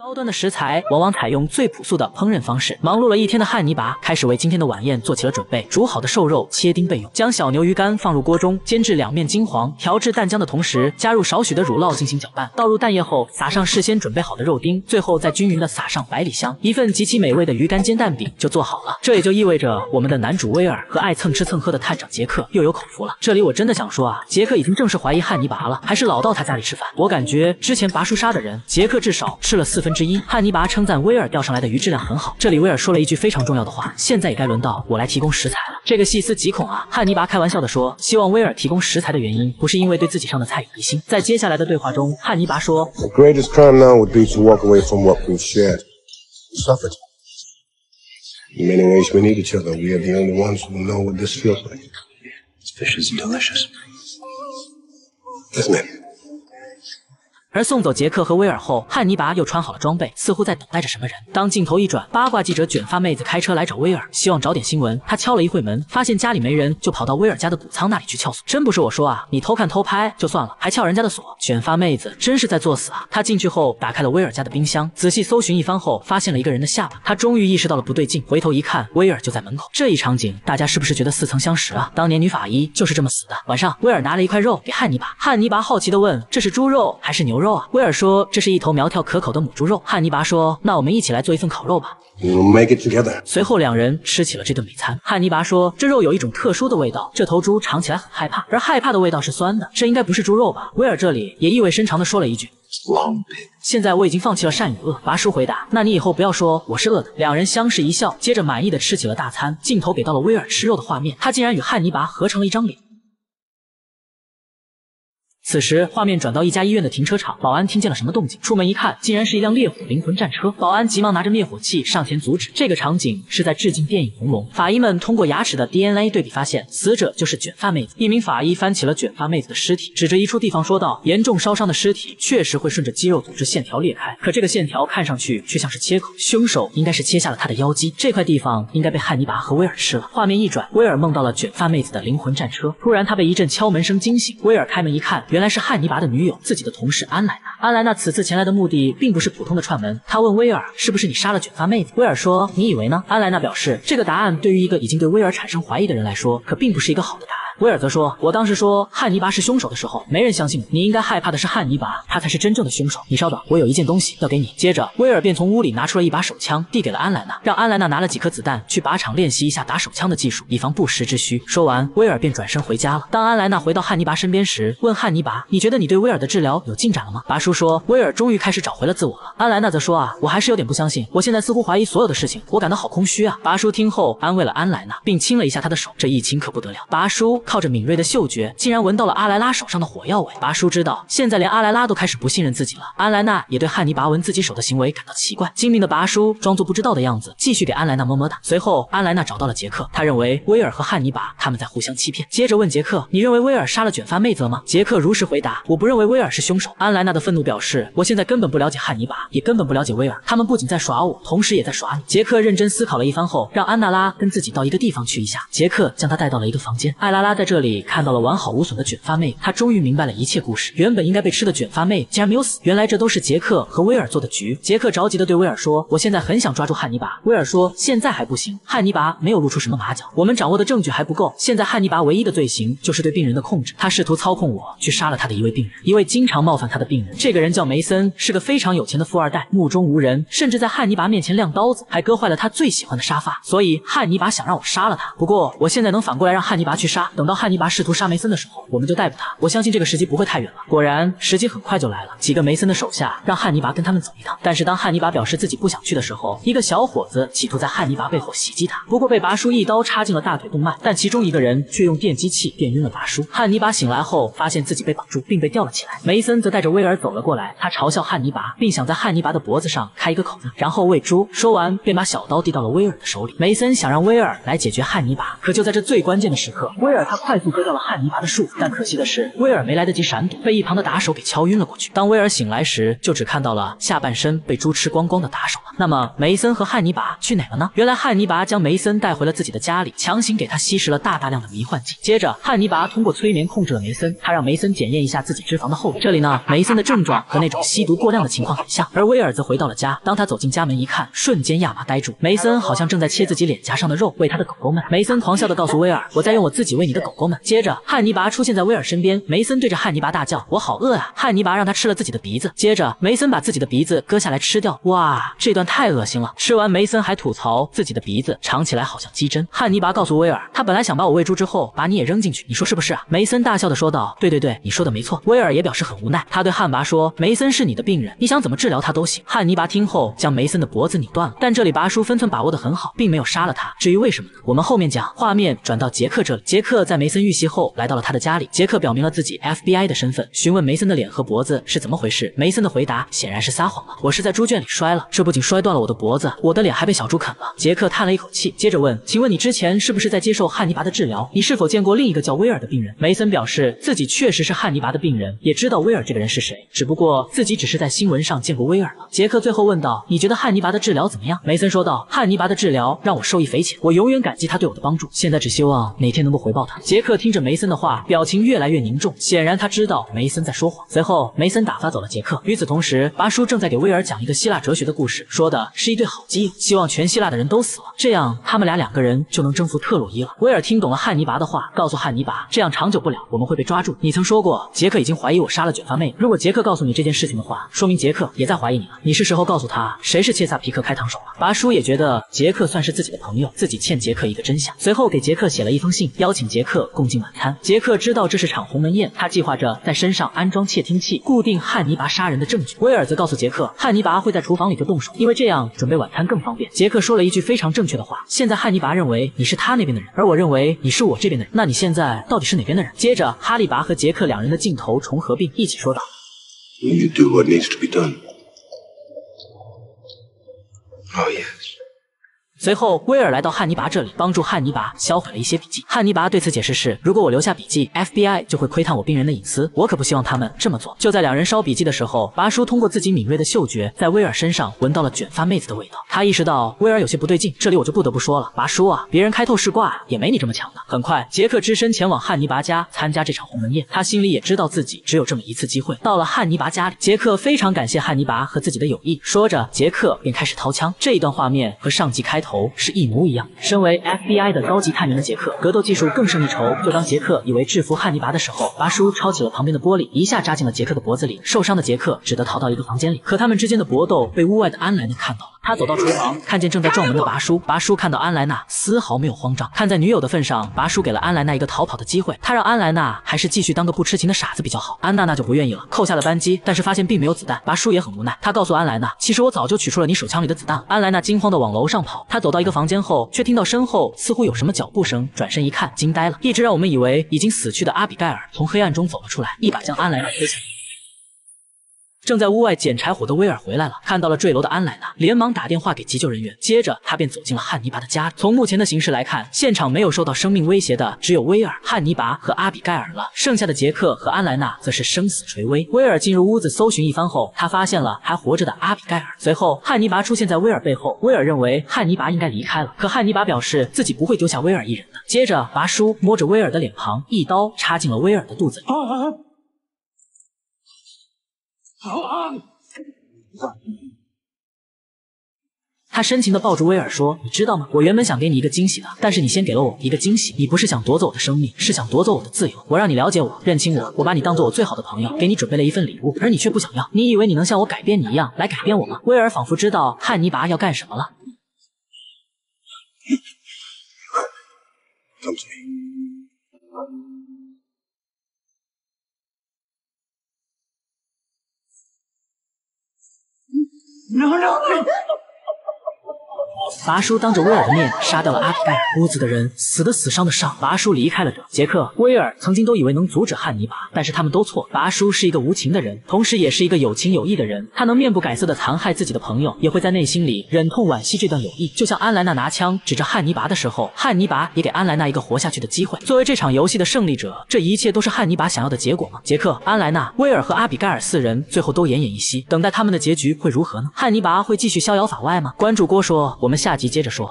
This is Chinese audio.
高端的食材往往采用最朴素的烹饪方式。忙碌了一天的汉尼拔开始为今天的晚宴做起了准备。煮好的瘦肉切丁备用，将小牛鱼干放入锅中煎至两面金黄，调制蛋浆的同时加入少许的乳酪进行搅拌。倒入蛋液后，撒上事先准备好的肉丁，最后再均匀的撒上百里香，一份极其美味的鱼干煎蛋饼就做好了。这也就意味着我们的男主威尔和爱蹭吃蹭喝的探长杰克又有口福了。这里我真的想说啊，杰克已经正式怀疑汉尼拔了，还是老到他家里吃饭。我感觉之前拔叔杀的人，杰克至少吃了四分。分之一，汉尼拔称赞威尔钓上来的鱼质量很好。这里威尔说了一句非常重要的话，现在也该轮到我来提供食材了。这个细思极恐啊！汉尼拔开玩笑的说，希望威尔提供食材的原因不是因为对自己上的菜有疑心。在接下来的对话中，汉尼拔说：“The greatest crime now would be to walk away from what we've shared, suffered. In many ways, we need each other. We are the only ones who know what this feels like. This fish is delicious, isn't it?” 而送走杰克和威尔后，汉尼拔又穿好了装备，似乎在等待着什么人。当镜头一转，八卦记者卷发妹子开车来找威尔，希望找点新闻。他敲了一会门，发现家里没人，就跑到威尔家的谷仓那里去撬锁。真不是我说啊，你偷看偷拍就算了，还撬人家的锁。卷发妹子真是在作死啊！他进去后，打开了威尔家的冰箱，仔细搜寻一番后，发现了一个人的下巴。他终于意识到了不对劲，回头一看，威尔就在门口。这一场景，大家是不是觉得似曾相识啊？当年女法医就是这么死的。晚上，威尔拿了一块肉给汉尼拔，汉尼拔好奇地问：“这是猪肉还是牛肉啊？”威尔说。这是一头苗条可口的母猪肉。汉尼拔说：“那我们一起来做一份烤肉吧。” make it together。随后两人吃起了这顿美餐。汉尼拔说：“这肉有一种特殊的味道，这头猪尝起来很害怕，而害怕的味道是酸的，这应该不是猪肉吧？”威尔这里也意味深长地说了一句：“现在我已经放弃了善与恶。”拔叔回答：“那你以后不要说我是恶的。”两人相视一笑，接着满意的吃起了大餐。镜头给到了威尔吃肉的画面，他竟然与汉尼拔合成了一张脸。此时，画面转到一家医院的停车场，保安听见了什么动静？出门一看，竟然是一辆烈火灵魂战车。保安急忙拿着灭火器上前阻止。这个场景是在致敬电影《红龙》。法医们通过牙齿的 DNA 对比发现，死者就是卷发妹子。一名法医翻起了卷发妹子的尸体，指着一处地方说道：“严重烧伤的尸体确实会顺着肌肉组织线条裂开，可这个线条看上去却像是切口。凶手应该是切下了他的腰肌，这块地方应该被汉尼拔和威尔吃了。”画面一转，威尔梦到了卷发妹子的灵魂战车。突然，他被一阵敲门声惊醒。威尔开门一看，原原来是汉尼拔的女友，自己的同事安莱娜。安莱娜此次前来的目的并不是普通的串门，她问威尔是不是你杀了卷发妹子。威尔说：“你以为呢？”安莱娜表示，这个答案对于一个已经对威尔产生怀疑的人来说，可并不是一个好的答案。威尔则说：“我当时说汉尼拔是凶手的时候，没人相信你。你应该害怕的是汉尼拔，他才是真正的凶手。你稍等，我有一件东西要给你。”接着，威尔便从屋里拿出了一把手枪，递给了安莱娜，让安莱娜拿了几颗子弹去靶场练习一下打手枪的技术，以防不时之需。说完，威尔便转身回家了。当安莱娜回到汉尼拔身边时，问汉尼拔：“你觉得你对威尔的治疗有进展了吗？”拔叔说：“威尔终于开始找回了自我了。”安莱娜则说：“啊，我还是有点不相信。我现在似乎怀疑所有的事情，我感到好空虚啊。”拔叔听后安慰了安莱娜，并亲了一下她的手。这一亲可不得了，拔叔靠着敏锐的嗅。觉竟然闻到了阿莱拉手上的火药味，拔叔知道现在连阿莱拉都开始不信任自己了。安莱娜也对汉尼拔闻自己手的行为感到奇怪。精明的拔叔装作不知道的样子，继续给安莱娜么么哒。随后，安莱娜找到了杰克，他认为威尔和汉尼拔他们在互相欺骗。接着问杰克：“你认为威尔杀了卷发妹子了吗？”杰克如实回答：“我不认为威尔是凶手。”安莱娜的愤怒表示：“我现在根本不了解汉尼拔，也根本不了解威尔，他们不仅在耍我，同时也在耍你。”杰克认真思考了一番后，让安娜拉跟自己到一个地方去一下。杰克将她带到了一个房间，艾拉拉在这里看到了完好无损的卷。发妹，他终于明白了一切故事。原本应该被吃的卷发妹竟然没有死，原来这都是杰克和威尔做的局。杰克着急的对威尔说：“我现在很想抓住汉尼拔。”威尔说：“现在还不行，汉尼拔没有露出什么马脚，我们掌握的证据还不够。现在汉尼拔唯一的罪行就是对病人的控制，他试图操控我去杀了他的一位病人，一位经常冒犯他的病人。这个人叫梅森，是个非常有钱的富二代，目中无人，甚至在汉尼拔面前亮刀子，还割坏了他最喜欢的沙发。所以汉尼拔想让我杀了他。不过我现在能反过来让汉尼拔去杀，等到汉尼拔试图杀梅森的时候，我们就逮捕他。我相信。这个时机不会太远了。果然，时机很快就来了。几个梅森的手下让汉尼拔跟他们走一趟，但是当汉尼拔表示自己不想去的时候，一个小伙子企图在汉尼拔背后袭击他，不过被拔叔一刀插进了大腿动脉。但其中一个人却用电击器电晕了拔叔。汉尼拔醒来后，发现自己被绑住，并被吊了起来。梅森则带着威尔走了过来，他嘲笑汉尼拔，并想在汉尼拔的脖子上开一个口子，然后喂猪。说完，便把小刀递到了威尔的手里。梅森想让威尔来解决汉尼拔，可就在这最关键的时刻，威尔他快速割掉了汉尼拔的束缚，但可惜的是，威尔。没来得及闪躲，被一旁的打手给敲晕了过去。当威尔醒来时，就只看到了下半身被猪吃光光的打手了。那么梅森和汉尼拔去哪了呢？原来汉尼拔将梅森带回了自己的家里，强行给他吸食了大大量的迷幻剂。接着，汉尼拔通过催眠控制了梅森，他让梅森检验一下自己脂肪的厚度。这里呢，梅森的症状和那种吸毒过量的情况很像。而威尔则回到了家，当他走进家门一看，瞬间亚麻呆住。梅森好像正在切自己脸颊上的肉，喂他的狗狗们。梅森狂笑的告诉威尔：“我在用我自己喂你的狗狗们。”接着，汉尼拔出现在威尔身边，梅森对着汉尼拔大叫：“我好饿啊！”汉尼拔让他吃了自己的鼻子。接着，梅森把自己的鼻子割下来吃掉。哇，这段太恶心了！吃完，梅森还吐槽自己的鼻子尝起来好像鸡胗。汉尼拔告诉威尔，他本来想把我喂猪之后把你也扔进去，你说是不是啊？梅森大笑的说道：“对对对，你说的没错。”威尔也表示很无奈，他对汉拔说：“梅森是你的病人，你想怎么治疗他都行。”汉尼拔听后将梅森的脖子拧断了，但这里拔叔分寸把握的很好，并没有杀了他。至于为什么呢？我们后面讲。画面转到杰克这里，杰克在梅森遇袭后来到了他的家里，杰克表明了自己 FBI 的身份，询问梅森的脸和脖子是怎么回事。梅森的回答显然是撒谎了，我是在猪圈里摔了，这不仅摔断了我的脖子，我的脸还被小猪啃了。杰克叹了一口气，接着问：“请问你之前是不是在接受汉尼拔的治疗？你是否见过另一个叫威尔的病人？”梅森表示自己确实是汉尼拔的病人，也知道威尔这个人是谁，只不过自己只是在新闻上见过威尔了。杰克最后问道：“你觉得汉尼拔的治疗怎么样？”梅森说道：“汉尼拔的治疗让我受益匪浅，我永远感激他对我的帮助。现在只希望哪天能够回报他。”杰克听着梅森的话，表情越来越凝重，显然他知道梅森在说谎。随后，梅森打发走了杰克。与此同时，拔叔正在给威尔讲一个希腊哲学的故事，说的是一对好基友，希望全希腊的人都死了，这样他们俩两个人就能征服特洛伊了。威尔听懂了汉尼拔的话，告诉汉尼拔，这样长久不了，我们会被抓住。你曾说过，杰克已经怀疑我杀了卷发妹。如果杰克告诉你这件事情的话，说明杰克也在怀疑你了。你是时候告诉他谁是切萨皮克开膛手了。拔叔也觉得杰克算是自己的朋友，自己欠杰克一个真相。随后给杰克写了一封信，邀请杰克共进晚餐。杰克知道这是场鸿门宴，他计划着在身上安装窃听器，固定汉尼拔杀人的证据。威尔则告诉杰克，汉尼拔会在厨房里就动手，因为这样准备晚餐更方便。杰克说了一句非常正确的话：现在汉尼拔认为你是他那边的人，而我认为你是我这边的人。那你现在到底是哪边的人？接着，哈利拔和杰克两人的镜头重合并一起说道。You do what needs to be done. Oh, yes. 随后，威尔来到汉尼拔这里，帮助汉尼拔销毁了一些笔记。汉尼拔对此解释是：如果我留下笔记，FBI 就会窥探我病人的隐私，我可不希望他们这么做。就在两人烧笔记的时候，拔叔通过自己敏锐的嗅觉，在威尔身上闻到了卷发妹子的味道。他意识到威尔有些不对劲。这里我就不得不说了，拔叔啊，别人开透视挂也没你这么强的。很快，杰克只身前往汉尼拔家参加这场鸿门宴，他心里也知道自己只有这么一次机会。到了汉尼拔家里，杰克非常感谢汉尼拔和自己的友谊，说着，杰克便开始掏枪。这一段画面和上集开头头是一模一样。身为 FBI 的高级探员的杰克，格斗技术更胜一筹。就当杰克以为制服汉尼拔的时候，拔叔抄起了旁边的玻璃，一下扎进了杰克的脖子里。受伤的杰克只得逃到一个房间里。可他们之间的搏斗被屋外的安莱娜看到了。他走到厨房，看见正在撞门的拔叔。拔叔看到安莱娜，丝毫没有慌张。看在女友的份上，拔叔给了安莱娜一个逃跑的机会。他让安莱娜还是继续当个不痴情的傻子比较好。安娜娜就不愿意了，扣下了扳机，但是发现并没有子弹。拔叔也很无奈，他告诉安莱娜，其实我早就取出了你手枪里的子弹。安莱娜惊慌的往楼上跑。他走到一个房间后，却听到身后似乎有什么脚步声，转身一看，惊呆了。一直让我们以为已经死去的阿比盖尔从黑暗中走了出来，一把将安莱娜推下。正在屋外捡柴火的威尔回来了，看到了坠楼的安莱娜，连忙打电话给急救人员。接着，他便走进了汉尼拔的家。从目前的形势来看，现场没有受到生命威胁的只有威尔、汉尼拔和阿比盖尔了，剩下的杰克和安莱娜则是生死垂危。威尔进入屋子搜寻一番后，他发现了还活着的阿比盖尔。随后，汉尼拔出现在威尔背后。威尔认为汉尼拔应该离开了，可汉尼拔表示自己不会丢下威尔一人的。接着，拔叔摸着威尔的脸庞，一刀插进了威尔的肚子里。他深情地抱住威尔说：“你知道吗？我原本想给你一个惊喜的，但是你先给了我一个惊喜。你不是想夺走我的生命，是想夺走我的自由。我让你了解我，认清我，我把你当做我最好的朋友，给你准备了一份礼物，而你却不想要。你以为你能像我改变你一样来改变我吗？”威尔仿佛知道汉尼拔要干什么了。No, no, no. 拔叔当着威尔的面杀掉了阿比盖尔，屋子的人死的死，伤的伤。拔叔离开了这。杰克、威尔曾经都以为能阻止汉尼拔，但是他们都错。拔叔是一个无情的人，同时也是一个有情有义的人。他能面不改色的残害自己的朋友，也会在内心里忍痛惋惜这段友谊。就像安莱娜拿枪指着汉尼拔的时候，汉尼拔也给安莱娜一个活下去的机会。作为这场游戏的胜利者，这一切都是汉尼拔想要的结果吗？杰克、安莱娜、威尔和阿比盖尔四人最后都奄奄一息，等待他们的结局会如何呢？汉尼拔会继续逍遥法外吗？关注郭说，我们下集接着说。